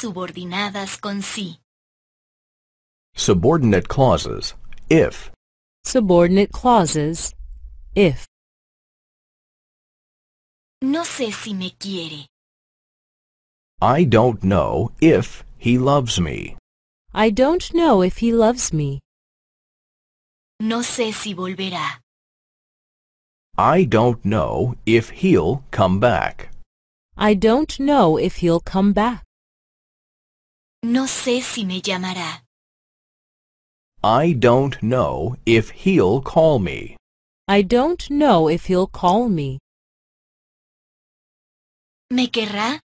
subordinadas con sí. Subordinate clauses. If. Subordinate clauses. If. No sé si me quiere. I don't know if he loves me. I don't know if he loves me. No sé si volverá. I don't know if he'll come back. I don't know if he'll come back. No sé si me llamará. I don't know if he'll call me. I don't know if he'll call me. ¿Me querrá?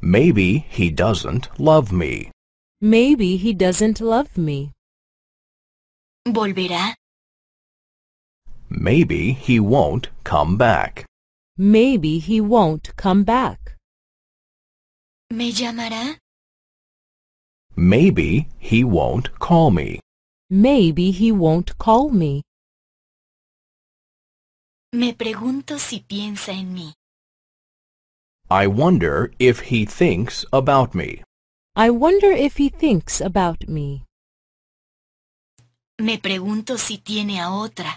Maybe he doesn't love me. Maybe he doesn't love me. ¿Volverá? Maybe he won't come back. Maybe he won't come back. ¿Me llamará? Maybe he won't call me. Maybe he won't call me. Me pregunto si piensa en mí. I wonder if he thinks about me. I wonder if he thinks about me. Me pregunto si tiene a otra.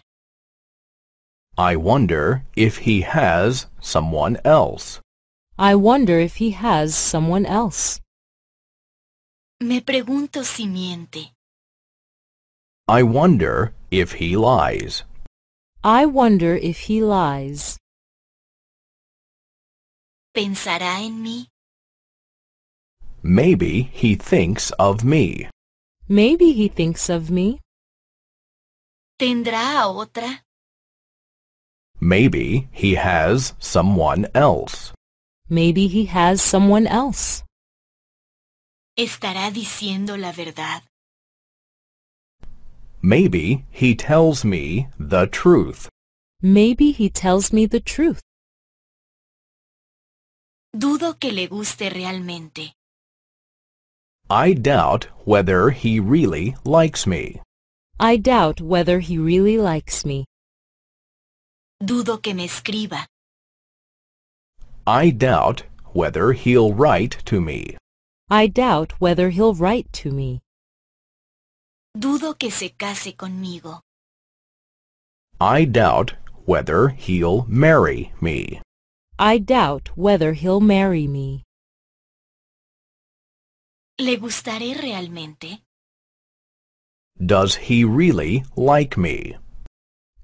I wonder if he has someone else. I wonder if he has someone else. Me pregunto si miente. I wonder if he lies. I wonder if he lies. ¿Pensará en mí? Maybe he thinks of me. Maybe he thinks of me. ¿Tendrá otra? Maybe he has someone else. Maybe he has someone else. ¿Estará diciendo la verdad? Maybe he tells me the truth. Maybe he tells me the truth. Dudo que le guste realmente. I doubt whether he really likes me. I doubt whether he really likes me. Dudo que me escriba. I doubt whether he'll write to me. I doubt whether he'll write to me. Dudo que se case conmigo. I doubt whether he'll marry me. I doubt whether he'll marry me. ¿Le gustaré realmente? Does he really like me?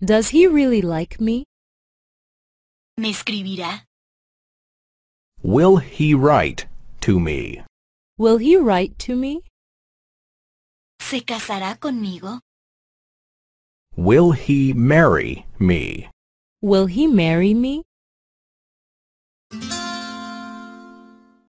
Does he really like me? ¿Me escribirá? Will he write to me? Will he write to me? ¿Se casará conmigo? Will he marry me? Will he marry me?